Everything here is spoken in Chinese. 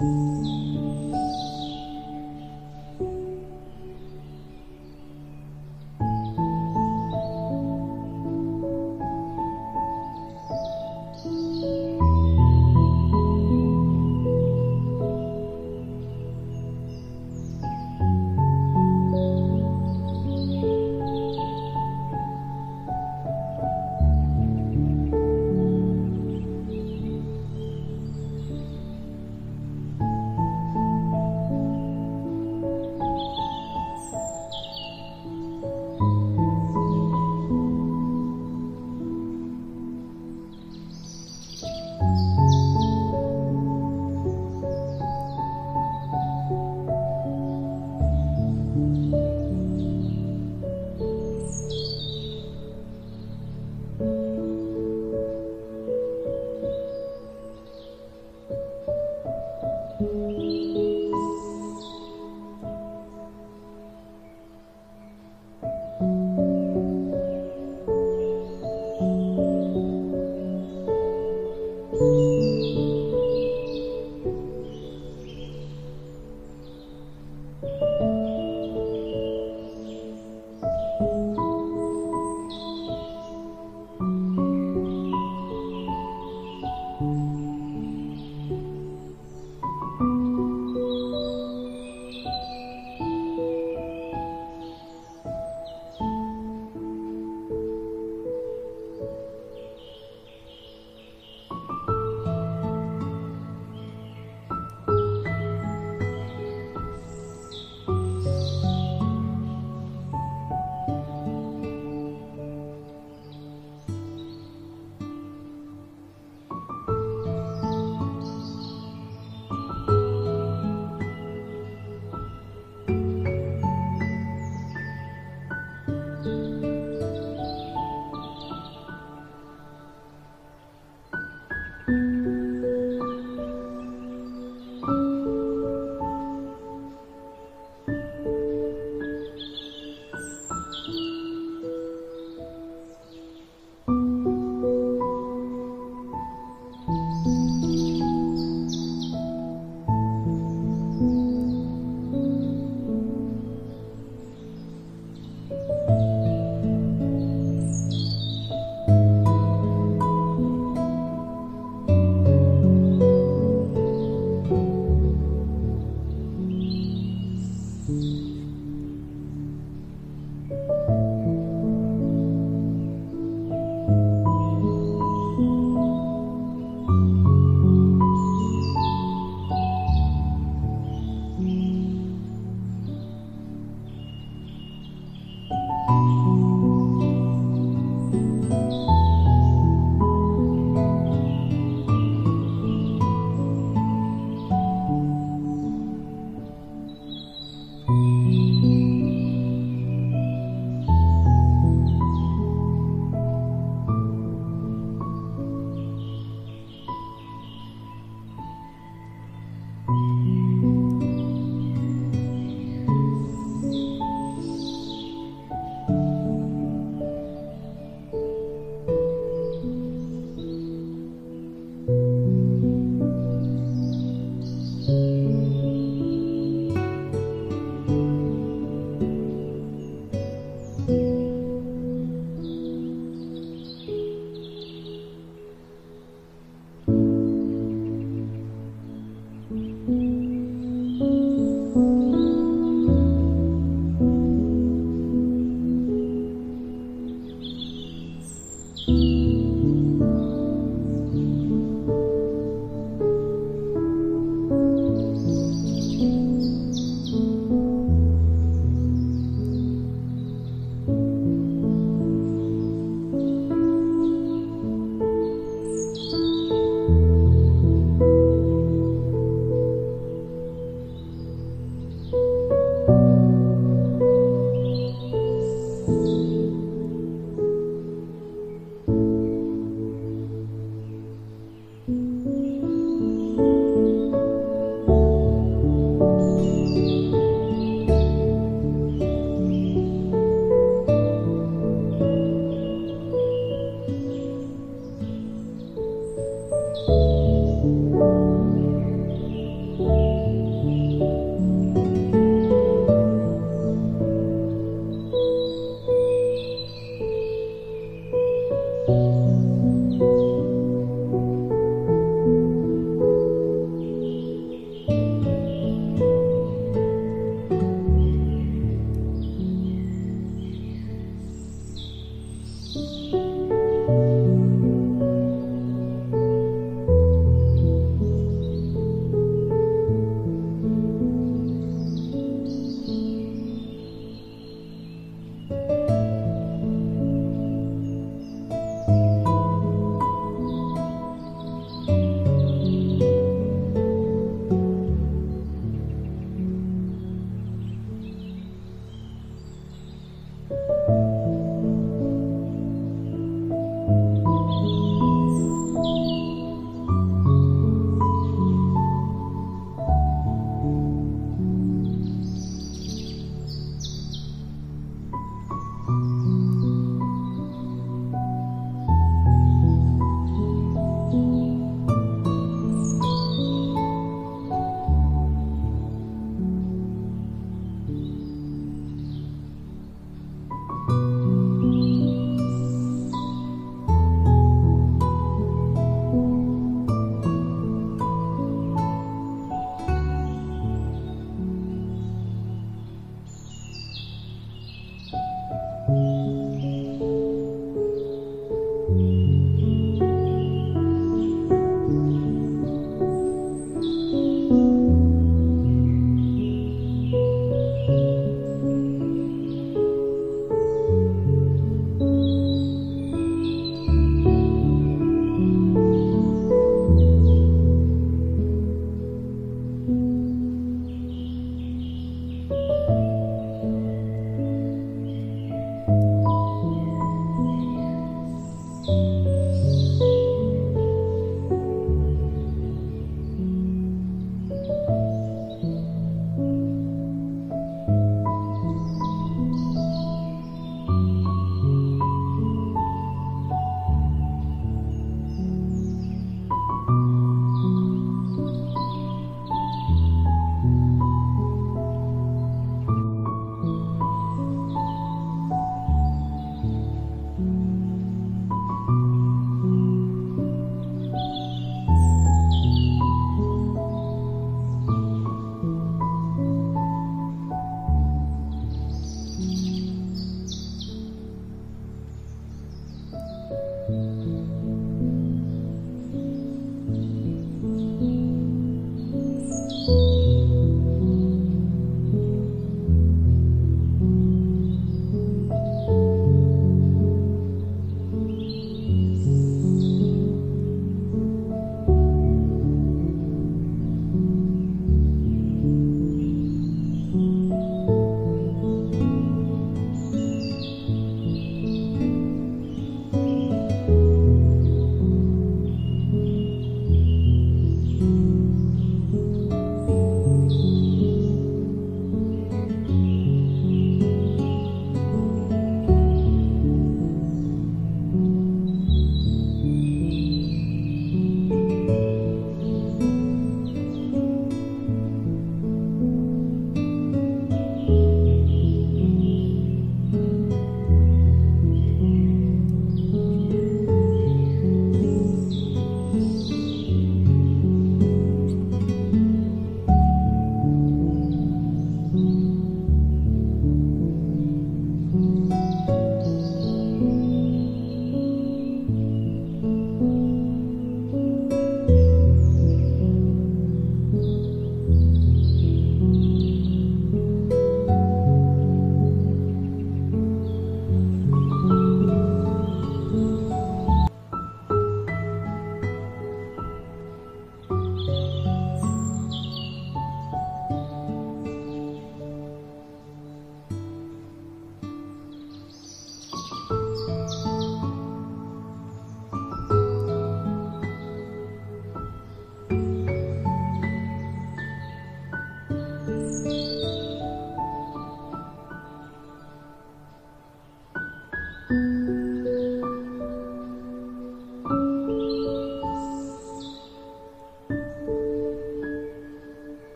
嗯。